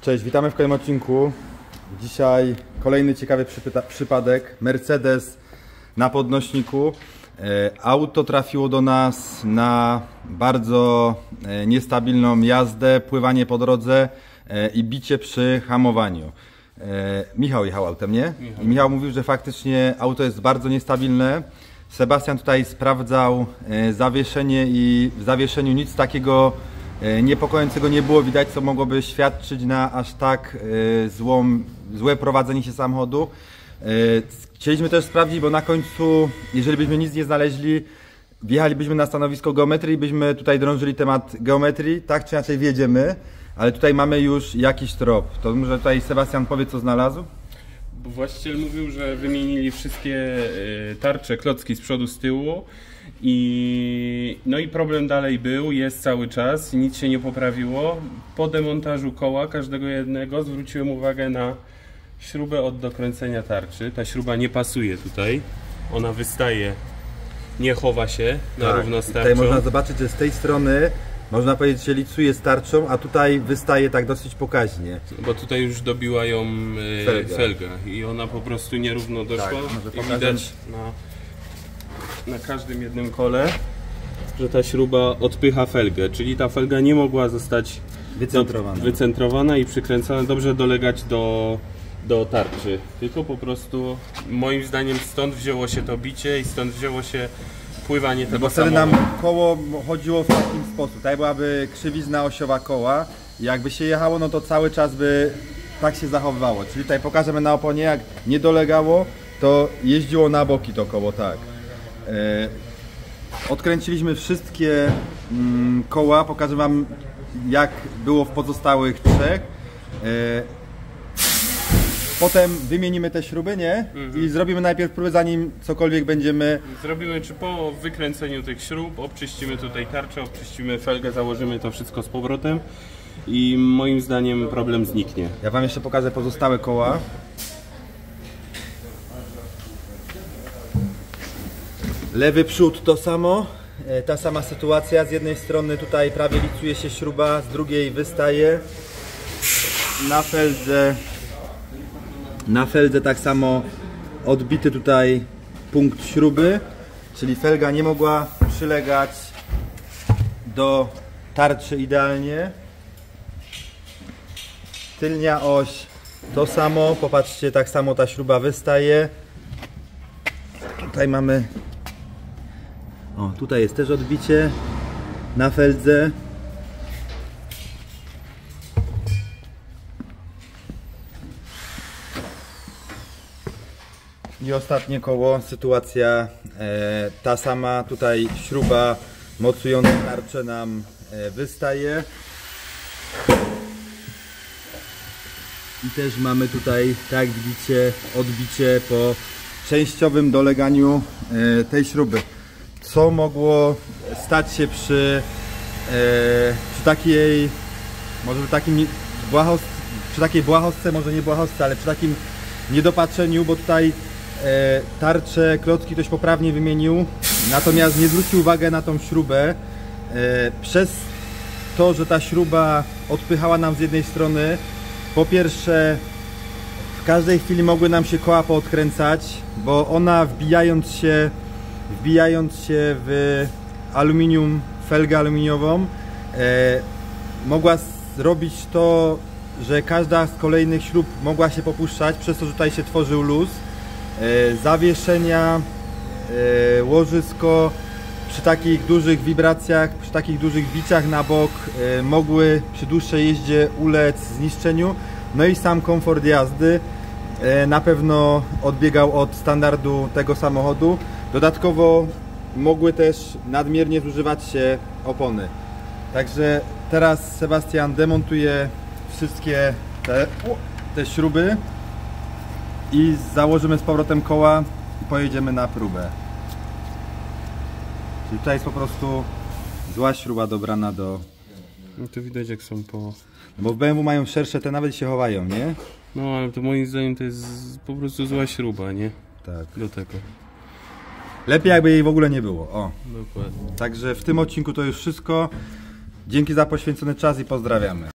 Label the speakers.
Speaker 1: Cześć, witamy w kolejnym odcinku. Dzisiaj kolejny ciekawy przypadek. Mercedes na podnośniku. E, Auto trafiło do nas na bardzo e, niestabilną jazdę, pływanie po drodze e, i bicie przy hamowaniu. Michał jechał autem, nie? I Michał mówił, że faktycznie auto jest bardzo niestabilne. Sebastian tutaj sprawdzał zawieszenie i w zawieszeniu nic takiego niepokojącego nie było widać, co mogłoby świadczyć na aż tak e, złą, złe prowadzenie się samochodu. E, Chcieliśmy też sprawdzić, bo na końcu, jeżeli byśmy nic nie znaleźli, wjechalibyśmy na stanowisko geometrii byśmy tutaj drążyli temat geometrii, tak czy inaczej wjedziemy, ale tutaj mamy już jakiś trop. To może tutaj Sebastian powie, co znalazł?
Speaker 2: Bo właściciel mówił, że wymienili wszystkie e, tarcze, klocki z przodu, z tyłu i no i problem dalej był, jest cały czas, nic się nie poprawiło. Po demontażu koła każdego jednego zwróciłem uwagę na śrubę od dokręcenia tarczy. Ta śruba nie pasuje tutaj, ona wystaje, nie chowa się na
Speaker 1: Tak,
Speaker 2: równo z
Speaker 1: Tutaj
Speaker 2: tarczą.
Speaker 1: można zobaczyć, że z tej strony można powiedzieć, że licuje z tarczą, a tutaj wystaje tak dosyć pokaźnie.
Speaker 2: Bo tutaj już dobiła ją e,
Speaker 1: Felga.
Speaker 2: felga. i ona po prostu nierówno doszła
Speaker 1: Tak, może
Speaker 2: i widać na, na każdym jednym kole, że ta śruba odpycha felgę, czyli ta felga nie mogła zostać
Speaker 1: Wycentrowana.
Speaker 2: do, wycentrowana i przykręcona, dobrze dolegać do, do tarczy, tylko po prostu moim zdaniem stąd wzięło się to bicie i stąd wzięło się pływanie tego
Speaker 1: No Bo wtedy nam koło chodziło w taki sposób. Tutaj byłaby krzywizna osiowa koła. Jakby się jechało, no to cały czas by tak się zachowywało. Czyli tutaj pokażemy na oponie, jak nie dolegało, to jeździło na boki to koło, tak. E, odkręciliśmy wszystkie mm, koła, pokażę Wam jak było w pozostałych trzech. Potem wymienimy te śruby, nie? I zrobimy najpierw próbę, zanim cokolwiek będziemy
Speaker 2: Zrobimy, czy po wykręceniu tych śrub obczyścimy tutaj tarczę, obczyścimy felgę, założymy to wszystko z powrotem i moim zdaniem problem zniknie.
Speaker 1: Ja Wam jeszcze pokażę pozostałe koła. Lewy przód to samo, e, ta sama sytuacja. Z jednej strony tutaj prawie licuje się śruba, z drugiej wystaje. Na feldze, na feldze tak samo odbity tutaj punkt śruby, czyli felga nie mogła przylegać do tarczy idealnie. Tylnia oś to samo, popatrzcie, tak samo ta śruba wystaje. Tutaj mamy, o tutaj jest też odbicie na feldze. I ostatnie koło, sytuacja e, ta sama, tutaj śruba mocująca tarczę nam e, wystaje. I też mamy tutaj, tak jak widzicie, odbicie po częściowym doleganiu e, tej śruby. Co mogło stać się przy, e, przy takiej, może takim błahos, przy takiej błahostce, może nie błahostce, ale przy takim niedopatrzeniu, bo tutaj tarcze, klocki ktoś poprawnie wymienił, natomiast nie zwrócił uwagę na tą śrubę. E, przez to, że ta śruba odpychała nam z jednej strony, po pierwsze w każdej chwili mogły nam się koła poodkręcać, bo ona wbijając się, wbijając się w aluminium, felgę aluminiową, e, mogła zrobić to, że każda z kolejnych śrub mogła się popuszczać, przez to, że tutaj się tworzył luz. E, zawieszenia, e, łożysko przy takich dużych wibracjach, przy takich dużych biciach na bok e, mogły przy dłuższej jeździe ulec zniszczeniu. No i sam komfort jazdy na pewno odbiegał od standardu tego samochodu. Dodatkowo mogły też nadmiernie zużywać się opony. Także teraz Sebastian demontuje wszystkie te, te śruby i założymy z powrotem koła i pojedziemy na próbę. Czyli tutaj jest po prostu zła śruba dobrana do...
Speaker 2: No to widać jak są po...
Speaker 1: No bo w BMW mają szersze, te nawet się chowają, nie?
Speaker 2: No ale to moim zdaniem to jest po prostu zła śruba, nie?
Speaker 1: Tak.
Speaker 2: Do tego.
Speaker 1: Lepiej jakby jej w ogóle nie było. O.
Speaker 2: Dokładnie.
Speaker 1: Także w tym odcinku to już wszystko. Dzięki za poświęcony czas i pozdrawiamy.